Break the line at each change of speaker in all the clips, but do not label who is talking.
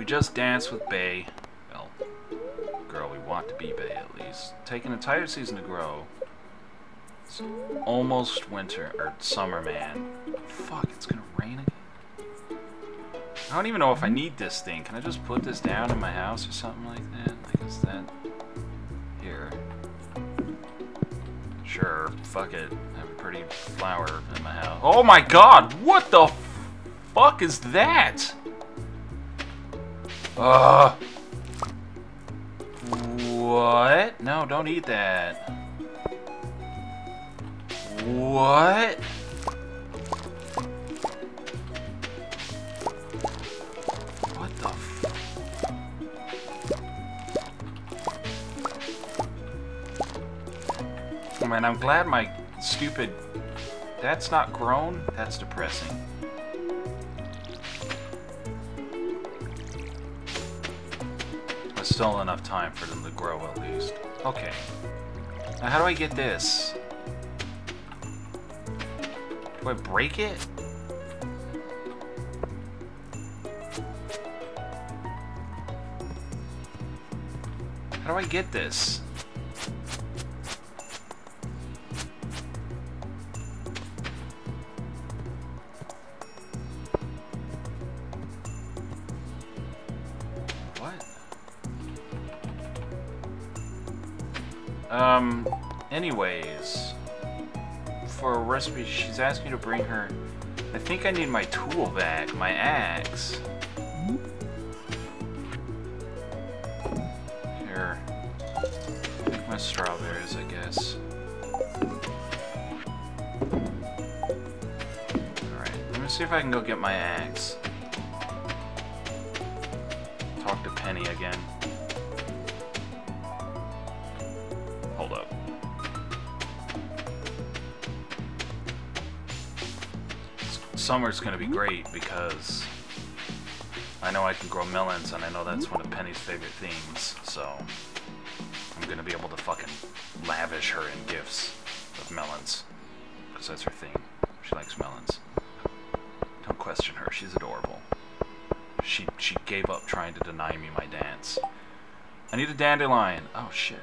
We just danced with Bae. Well, girl we want to be Bae at least. Take an entire season to grow. It's almost winter, or summer, man. Fuck, it's gonna rain again. I don't even know if I need this thing. Can I just put this down in my house or something like that? Like, is that... Here. Sure, fuck it. I have a pretty flower in my house. Oh my god! What the fuck is that? Ugh. What? No, don't eat that. What? What the f- man, I'm glad my stupid... That's not grown? That's depressing. Still enough time for them to grow at least. Okay. Now how do I get this? Do I break it? How do I get this? Anyways for a recipe. She's asked me to bring her. I think I need my tool back, my axe. Here. My strawberries, I guess. Alright, let me see if I can go get my axe. Talk to Penny again. Summer's gonna be great because I know I can grow melons and I know that's one of Penny's favorite things, so I'm gonna be able to fucking lavish her in gifts of melons. Because that's her thing. She likes melons. Don't question her, she's adorable. She she gave up trying to deny me my dance. I need a dandelion. Oh shit.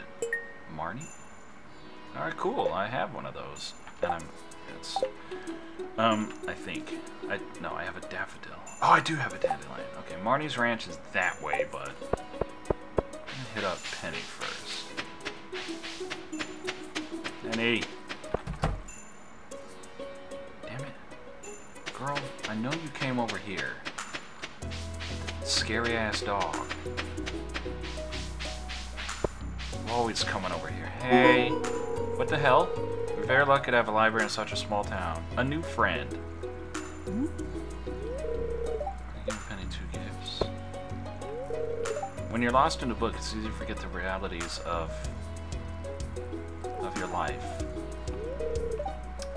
Marnie? Alright, cool. I have one of those. And I'm it's um, I think. I no, I have a daffodil. Oh, I do have a dandelion. Okay, Marnie's ranch is that way, but I'm gonna hit up Penny first. Penny. Damn it. Girl, I know you came over here. Scary ass dog. Always coming over here. Hey. What the hell? Very lucky to have a library in such a small town. A new friend. When you're lost in a book, it's easy to forget the realities of of your life.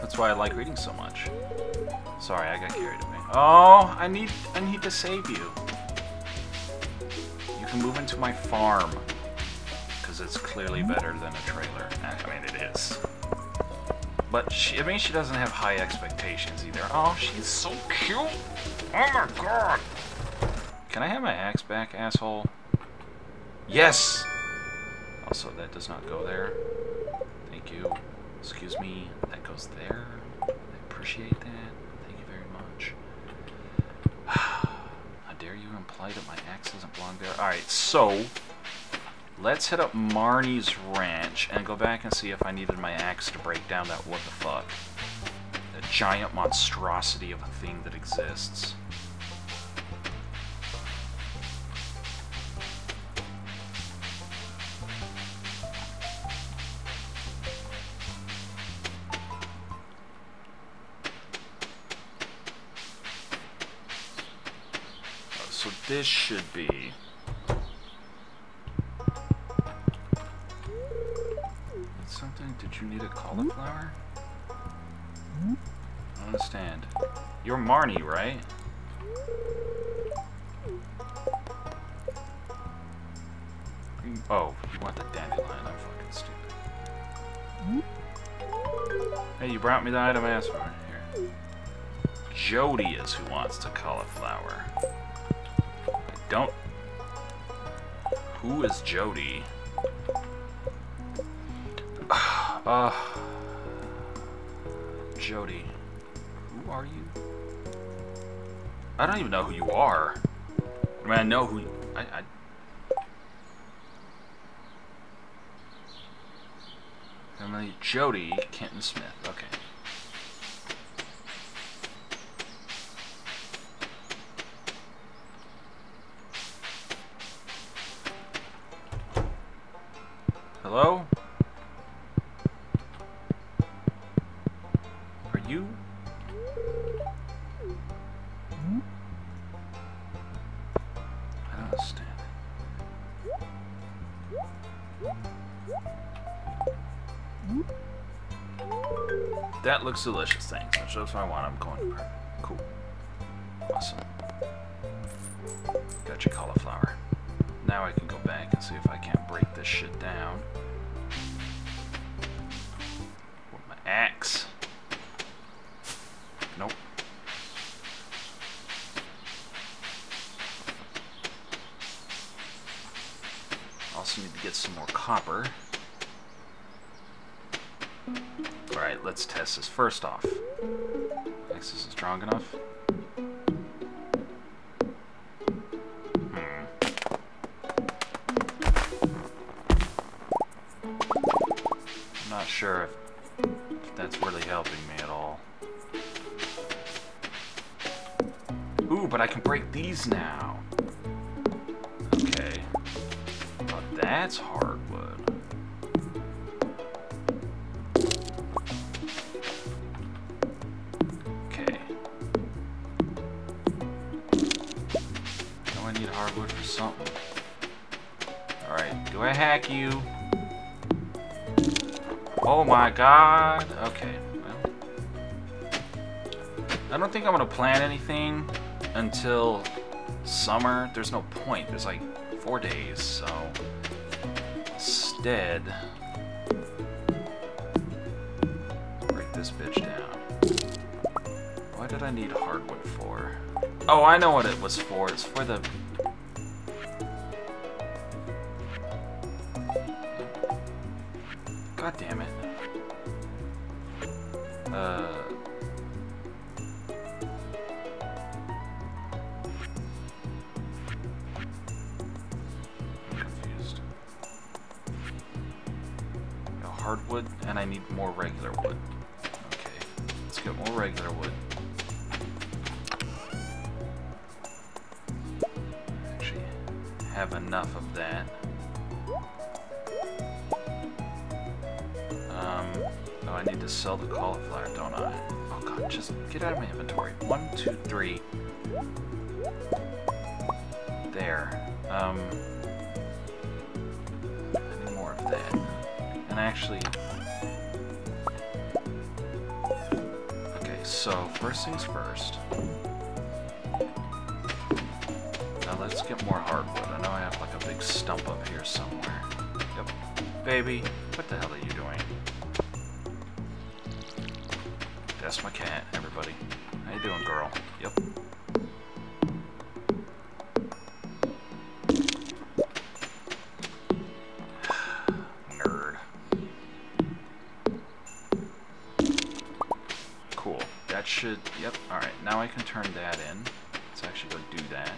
That's why I like reading so much. Sorry, I got carried away. Oh, I need I need to save you. You can move into my farm because it's clearly better than a trailer. I mean, it is. But she, I mean, she doesn't have high expectations either. Oh, she's so cute. Oh my god. Can I have my axe back, asshole? Yes. Also, that does not go there. Thank you. Excuse me. That goes there. I appreciate that. Thank you very much. How dare you imply that my axe doesn't belong there? Alright, so Let's hit up Marnie's ranch and go back and see if I needed my axe to break down that what the fuck. That giant monstrosity of a thing that exists. Uh, so this should be You're right? Oh, you want the dandelion. I'm fucking stupid. Hey, you brought me the item I asked for. Here. Jodi is who wants the cauliflower. I don't Who is Jodi? Uh, Jodi. Who are you? I don't even know who you are. I mean, I know who. I, I Emily Jodi Kenton Smith. Okay. That looks delicious, thanks. That's just what I want. I'm going for. Cool. Awesome. Got your cauliflower. Now I can go back and see if I can't break this shit down. With my axe. Nope. Also need to get some more copper. Alright, let's test this first off. Next, this is strong enough. Hmm. I'm not sure if, that's really helping me at all. Ooh, but I can break these now. Okay. That's hardwood. Something. Alright, do I hack you? Oh my god. Okay, well. I don't think I'm gonna plan anything until summer. There's no point. There's like four days, so instead break this bitch down. Why did I need hardwood for? Oh, I know what it was for. It's for the God damn it. Uh confused. Hardwood, and I need more regular wood. Okay, let's get more regular wood. Get out of my inventory. One, two, three. There. Um, I need more of that. And actually... Okay, so first things first. Now let's get more hardwood. I know I have like a big stump up here somewhere. Yep. Baby, what the hell are you doing? That's my cat, everybody. How you doing, girl? Yep. Nerd. Cool. That should... Yep. Alright, now I can turn that in. Let's actually go do that.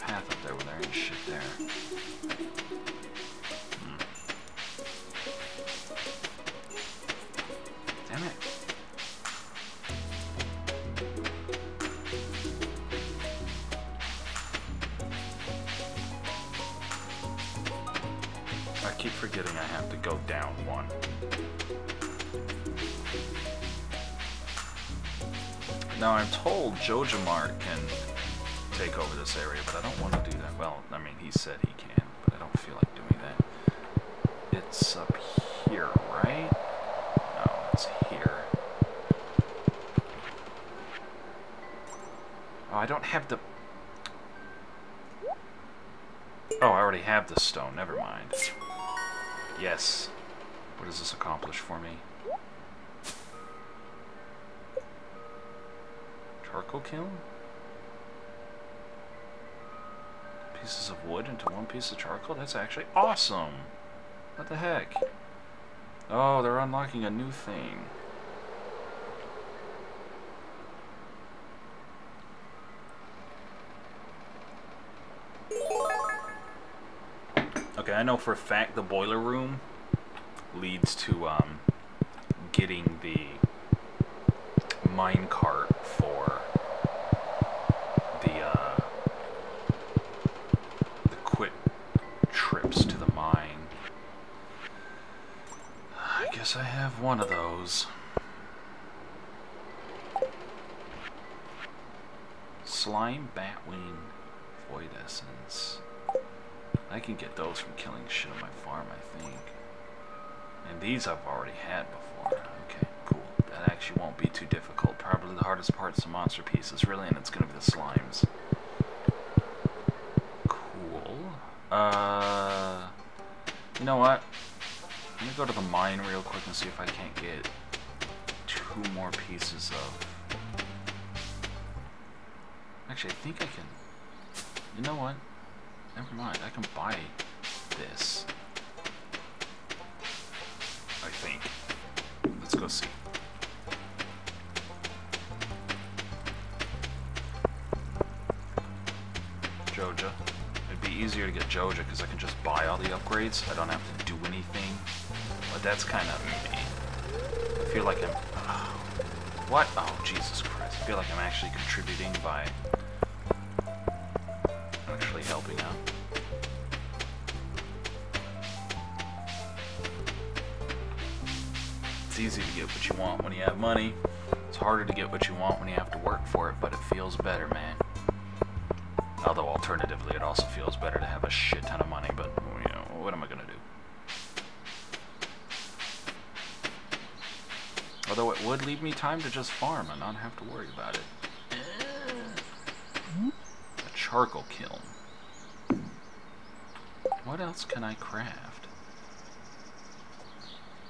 Path up there when there ain't shit there. Hmm. Damn it. I keep forgetting I have to go down one. Now I'm told Jojamart can take over this area, but I don't want to do that. Well, I mean, he said he can, but I don't feel like doing that. It's up here, right? No, it's here. Oh, I don't have the... Oh, I already have the stone. Never mind. Yes. What does this accomplish for me? Charcoal kiln? Pieces of wood into one piece of charcoal? That's actually awesome! What the heck? Oh, they're unlocking a new thing. Okay, I know for a fact the boiler room leads to um, getting the mine cart for one of those. Slime Batwing Void Essence. I can get those from killing shit on my farm, I think. And these I've already had before. Okay, cool. That actually won't be too difficult. Probably the hardest part is the monster pieces, really, and it's going to be the slimes. Cool. Uh, you know what? Let me go to the mine real quick and see if I can't get two more pieces of... Actually, I think I can... You know what? Never mind, I can buy this. I think. Let's go see. Easier to get Joja because I can just buy all the upgrades. I don't have to do anything. But that's kind of me. I feel like I'm... Oh, what? Oh, Jesus Christ. I feel like I'm actually contributing by actually helping out. It's easy to get what you want when you have money. It's harder to get what you want when you have to work for it, but it feels better, man. Although it also feels better to have a shit ton of money, but you know, what am I gonna do? Although it would leave me time to just farm and not have to worry about it. A charcoal kiln. What else can I craft?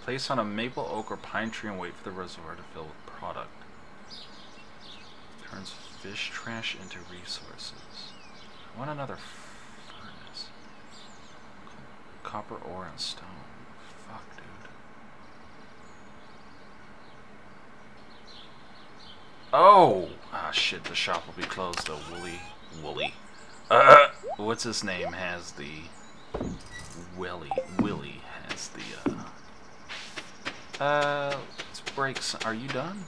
Place on a maple, oak, or pine tree and wait for the reservoir to fill with product. Turns fish trash into resources. Want another furnace. Copper ore and stone. Fuck, dude. Oh! Ah, shit, the shop will be closed though. Woolly. Woolly. Uh, what's his name has the... Willy. Willy has the, uh... Uh, let's break some... Are you done?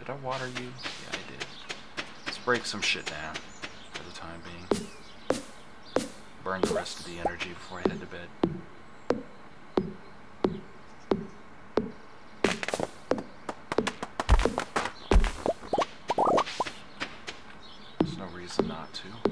Did I water you? Yeah, I did. Let's break some shit down for the time being. Burn the rest of the energy before I head to bed. There's no reason not to.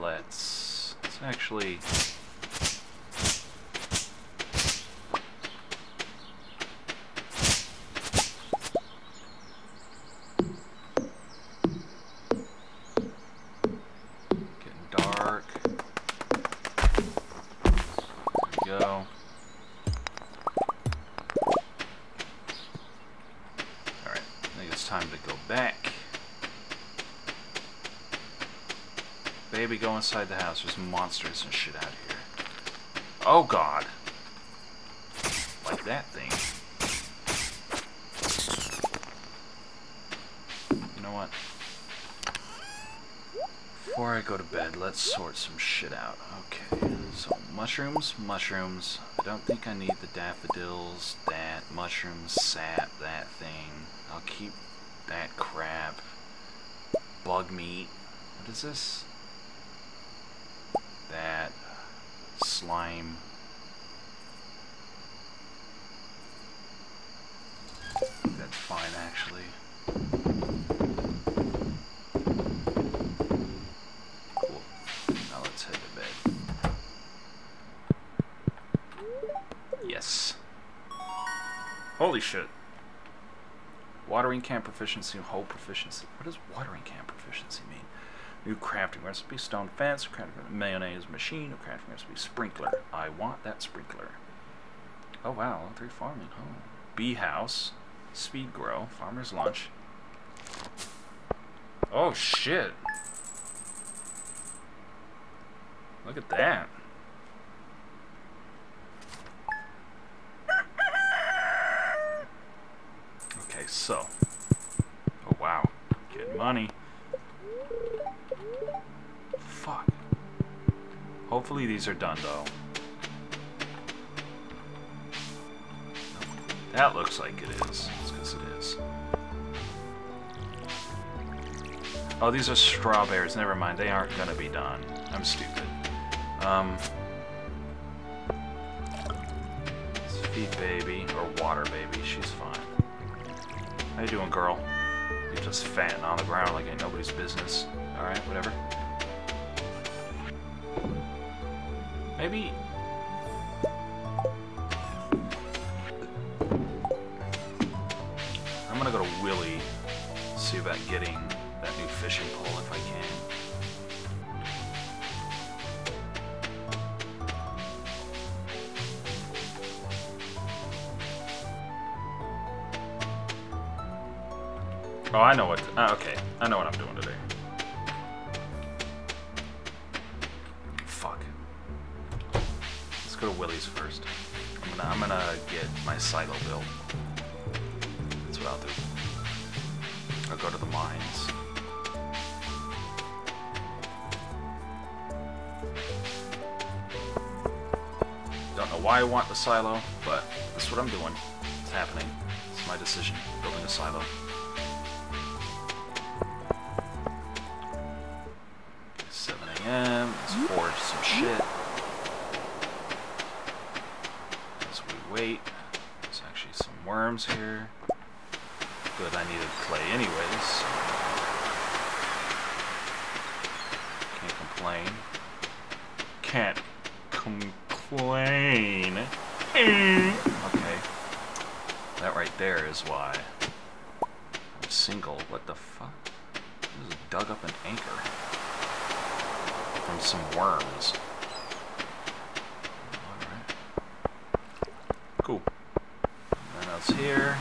Let's, let's actually... Getting dark. There we go. Alright, I think it's time to go back. Inside the house. There's monsters and shit out here. Oh god. Like that thing. You know what? Before I go to bed, let's sort some shit out. Okay, so mushrooms, mushrooms. I don't think I need the daffodils, that, mushrooms, sap, that thing. I'll keep that crap. Bug meat. What is this? That. Slime. That's fine, actually. Cool. Now let's head to bed. Yes. Holy shit. Watering can proficiency, whole proficiency. What does watering can proficiency mean? New crafting recipe, stone fence, crafting mayonnaise machine, crafting recipe, sprinkler. I want that sprinkler. Oh wow, three farming. Oh. Bee house, speed grow, farmer's lunch. Oh shit. Look at that. Okay, so. Oh wow. good money. Hopefully these are done though. That looks like it is. It's because it is. Oh, these are strawberries. Never mind. They aren't gonna be done. I'm stupid. Um. Let's feed baby or water baby. She's fine. How you doing, girl? You're just fatting on the ground like ain't nobody's business. Alright, whatever. Maybe... I'm gonna go to Willy, see about getting that new fishing pole if I can. Oh, I know what. Uh, okay, I know what I'm doing today. Willy's first. I'm gonna, I'm gonna get my silo built. That's what I'll do. I'll go to the mines. Don't know why I want the silo, but that's what I'm doing. It's happening. It's my decision. Building a silo. 7 a.m. Let's forge some shit. Wait, there's actually some worms here. Good, I needed clay anyways. Can't complain. Can't complain. Okay. That right there is why I'm single. What the fuck? This is dug up an anchor from some worms. Alright. Cool. And then else here.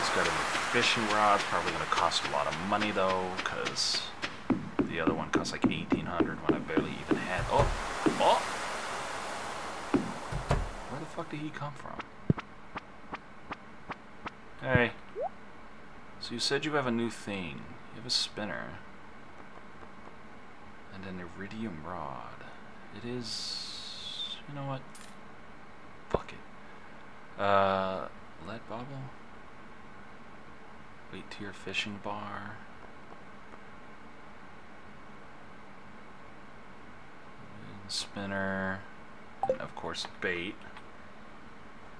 It's got a fishing rod. Probably going to cost a lot of money though, because the other one cost like 1800 when I barely even had. Oh! Oh! Where the fuck did he come from? Hey. So you said you have a new thing. You have a spinner. And an iridium rod. It is... You know what? Fuck it. Uh... Lead bobber? Wait to your fishing bar. Spinner. And of course bait.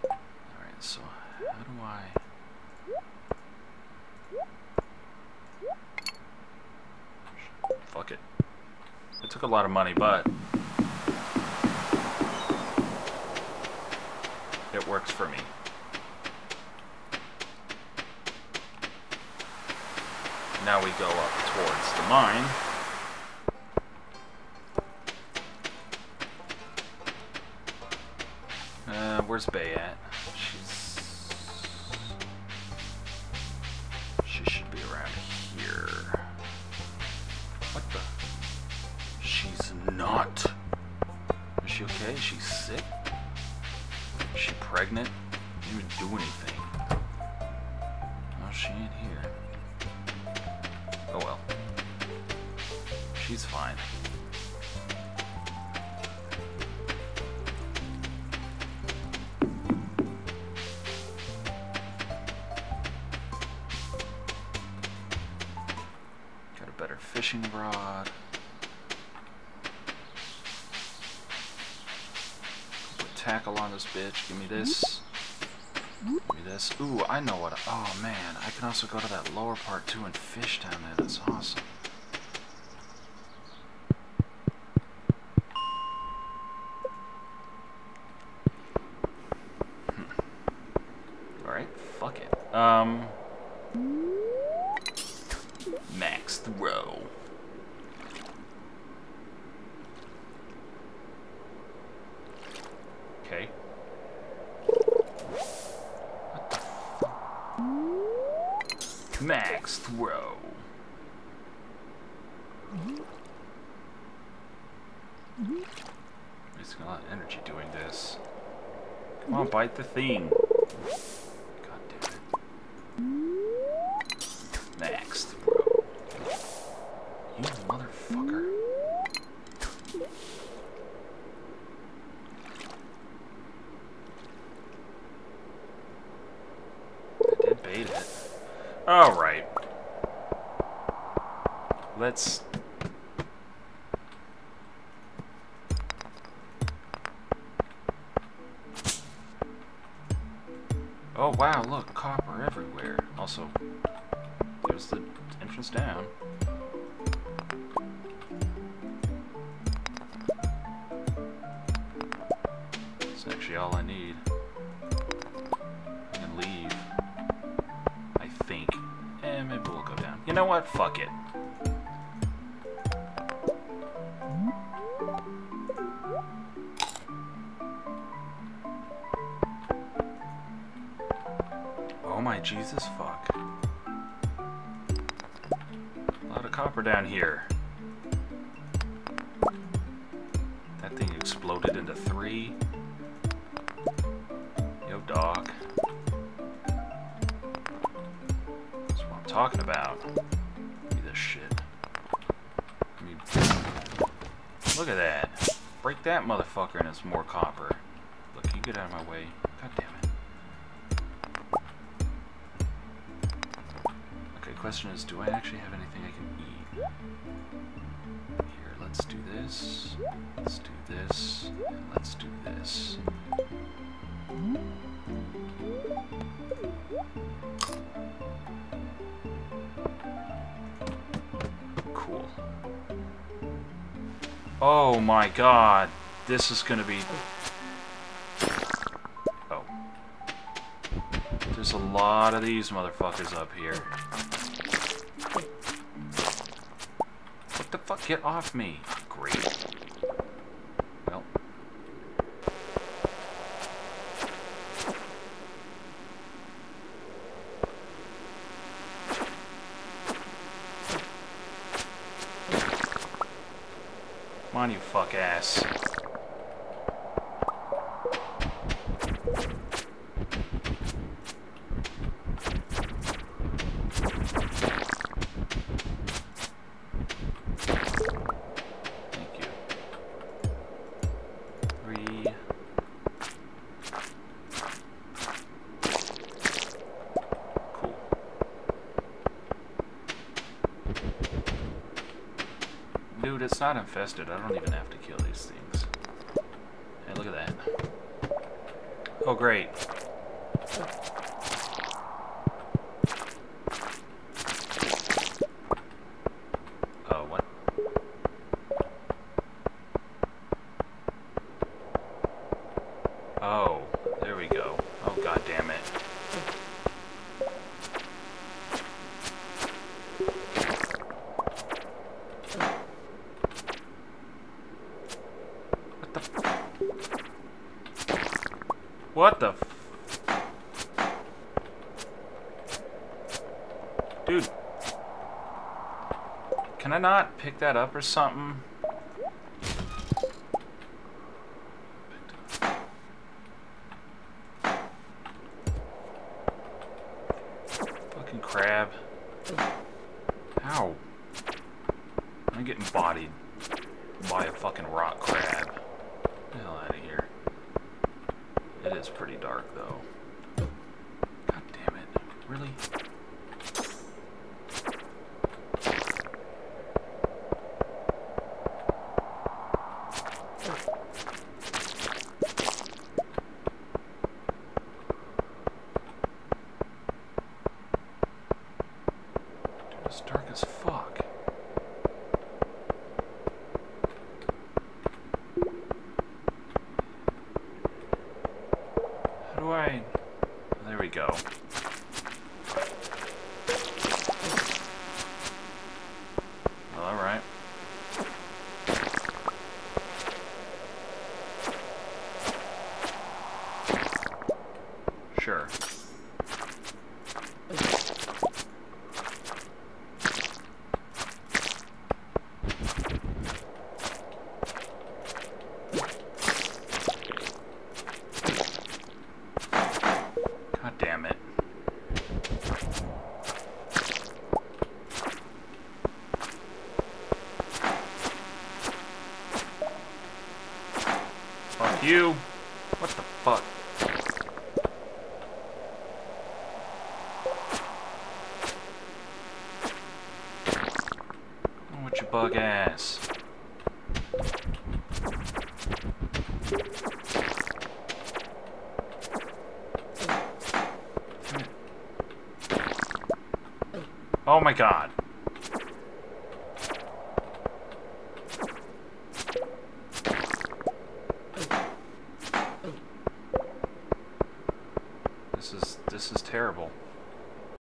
Alright, so how do I... Fuck it. It took a lot of money, but works for me. Now we go up towards the mine. Uh, where's Bae at? Fishing rod. Put tackle on this bitch. Give me this. Give me this. Ooh, I know what. Oh man, I can also go to that lower part too and fish down there. That's awesome. Hmm. Alright, fuck it. Um. Max throw. Okay. What the fuck? Max throw. Wasting a lot of energy doing this. Come on, bite the thing. Know what? Fuck it. Oh my Jesus fuck. A lot of copper down here. That thing exploded into three. Yo, dog. Talking about. Give me this shit. Mean, look at that. Break that motherfucker and it's more copper. Look, you get out of my way. God damn it. Okay, question is, do I actually have anything I can eat? Here, let's do this. Let's do this. Let's do this. Cool. Oh my god. This is gonna be... Oh. There's a lot of these motherfuckers up here. What the fuck? Get off me. Great. Well. Come on, you fuck ass. Infested. I don't even have to kill these things. Hey, look at that. Oh, great. Oh, what? Oh, there we go. Oh, god damn it. What the f- What the f- Dude. Can I not pick that up or something? Fucking crab. Ow. I'm getting bodied by a fucking rock crab. Get the hell out of here. It is pretty dark though. God damn it. Really? Dude, it's dark as fuck. How do I... There we go. Alright. Sure. God damn it. Fuck you.